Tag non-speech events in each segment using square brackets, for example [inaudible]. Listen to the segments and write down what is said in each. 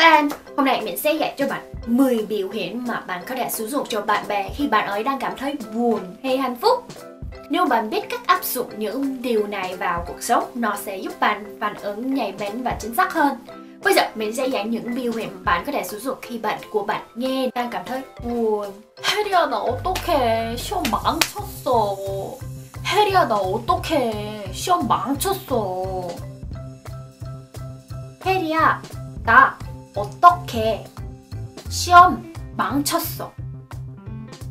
bạn Hôm nay mình sẽ dạy cho bạn 10 biểu hiện mà bạn có thể sử dụng cho bạn bè khi bạn ấy đang cảm thấy buồn hay hạnh phúc nếu bạn biết cách áp dụng những điều này vào cuộc sống, nó sẽ giúp bạn phản ứng nhạy bén và chính xác hơn. Bây giờ mình sẽ dạy những biểu hiện mà bạn có thể sử dụng khi bạn của bạn nghe đang cảm thấy buồn. 혜리야 나 어떡해 시험 망쳤어 혜리야 나 어떡해 시험 망쳤어 혜리야, 나 어떡해? 시험 망쳤어.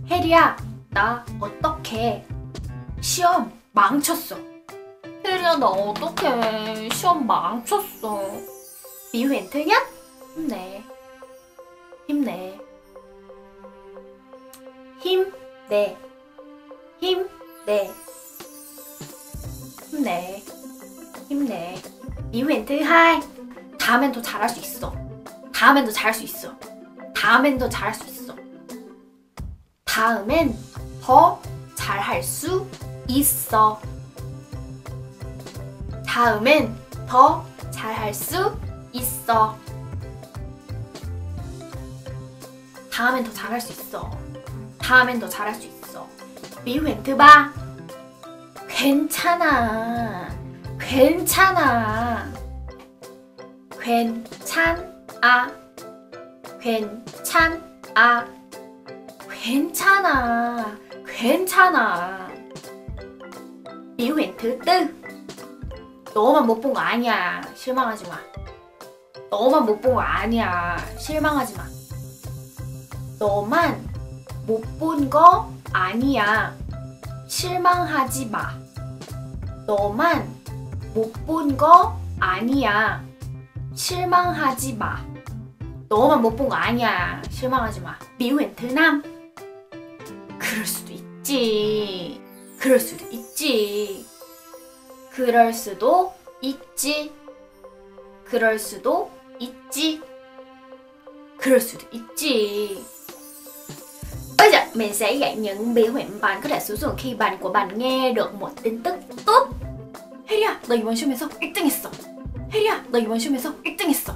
혜리야, 나 어떡해? 시험 망쳤어. 혜리야 나 어떡해 시험 망쳤어 thứ nhất, 힘내. 힘내. 힘내. 힘내. 힘내. 힘내. hiện thứ hai, 다음엔 더 잘할 수 있어. 다음엔 더 잘할 수 있어. 다음엔 더 잘할 수 있어. 다음엔 더 잘할 수 있어. 다음엔 더 잘할 수 있어. 다음엔 더 잘할 수 있어. 다음엔 더 잘할 수 있어. thứ ba. 괜찮아. 괜찮아. 괜찮 아. 괜찮 아. 괜찮아. 괜찮아. thứ tư. 너만 못 본 거 아니야. 실망하지 마. 너만 못 본 거 아니야. 실망하지 마. 너만 못 본 거 아니야. 실망하지 마. 너만 못 본 거 아니야. 실망하지 마. 너만 못 본 거 아니야. 실망하지 마. thứ năm. 그럴 수도 있지. 그럴 수도 있지. 그럴 수도 있지. 그럴 수도 있지. 그럴 수도 있지. Bây giờ mình sẽ dạy những biểu hiện bạn có thể sử dụng khi bạn của bạn nghe được một tin tức tốt. 혜리야 나 이번 시험에서 1등했어 혜리야 나 이번 시험에서 1등했어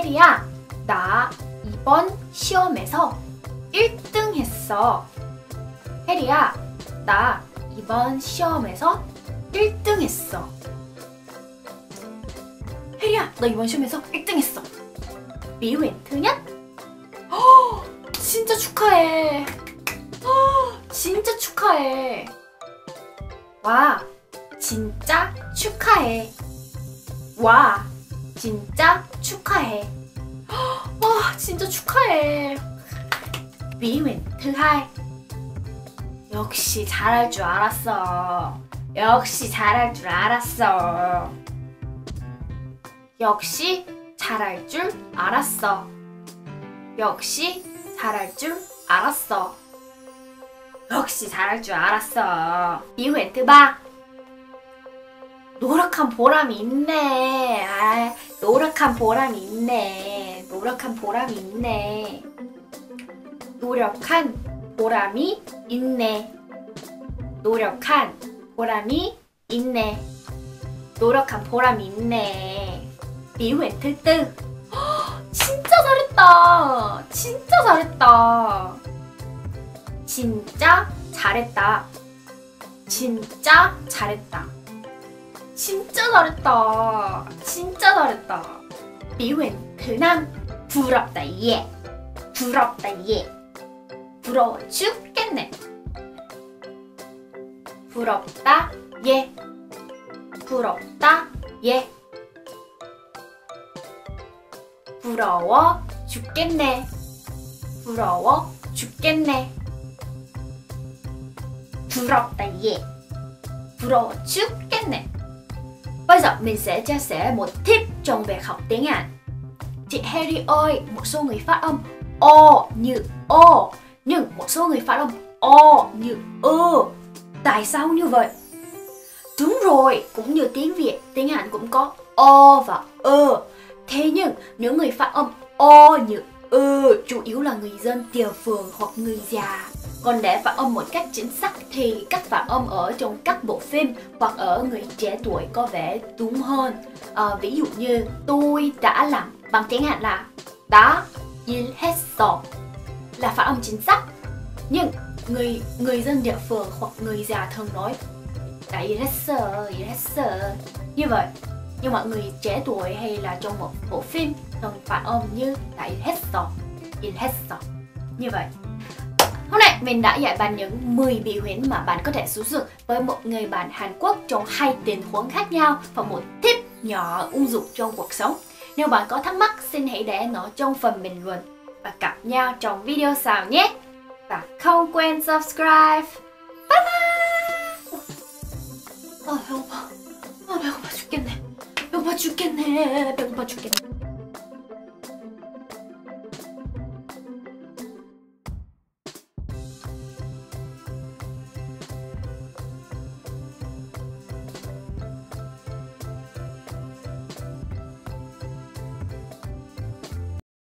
혜리야, 나 이번 시험에서 1등 했어. 혜리야, 나 이번 시험에서 1등 했어. 혜리야 나 이번 시험에서 1등했어 biểu hiện thứ nhất. 진짜 축하해 진짜 축하해. 와, 진짜 축하해. 와, 진짜 축하해. [gasps] 와 진짜 축하해 thứ hai. 역시 잘할 줄 알았어. 역시 잘할 줄 알았어. 역시 잘할 줄 알았어. 역시 잘할 줄 알았어. 역시 잘할 줄 알았어. thứ ba. 노력한 보람이 있네. 아, 노력한 보람이 있네. 노력한 보람이 있네. 노력한 보람이 있네. 노력한 보람이 있네. 노력한 보람이 있네. thứ tư. [gasps] 진짜 잘했다 진짜 잘했다 진짜 잘했다. 진짜 잘했다. 진짜 잘했다 진짜 잘했다 thứ năm. 부럽다 얘. 부럽다 얘. 부러워 죽겠네. 부럽다 얘. 부럽다 얘. 부러워 죽겠네. 부러워 죽겠네. 부럽다 얘. 부러워 죽겠네. Bây giờ mình sẽ chia sẻ một tip trong việc học tiếng Anh. Chị Harry ơi, một số người phát âm o như o, nhưng một số người phát âm o như ơ. Tại sao như vậy? Đúng rồi, cũng như tiếng Việt, tiếng Hàn cũng có o và ơ. Thế nhưng những người phát âm o như ơ chủ yếu là người dân địa phương hoặc người già. Còn để phát âm một cách chính xác thì các phát âm ở trong các bộ phim hoặc ở người trẻ tuổi có vẻ đúng hơn. Ờ, ví dụ như tôi đã làm bằng tiếng Hàn là đã 일했어 là phát âm chính xác. Nhưng người người dân địa phương hoặc người già thường nói đã 일했어, 일했어 như vậy. Nhưng mà người trẻ tuổi hay là trong một bộ phim thường phát âm như đã 일했어, 일했어 như vậy. Hôm nay mình đã dạy bạn những 10 biểu hiện mà bạn có thể sử dụng với một người bạn Hàn Quốc trong hai tình huống khác nhau và một tip nhỏ ứng dụng trong cuộc sống. Nếu bạn có thắc mắc, xin hãy để nó trong phần bình luận và gặp nhau trong video sau nhé. Và không quên subscribe. Bye bye! 아 배고파 아 배고파 죽겠네 배고파 죽겠네 배고파 죽겠네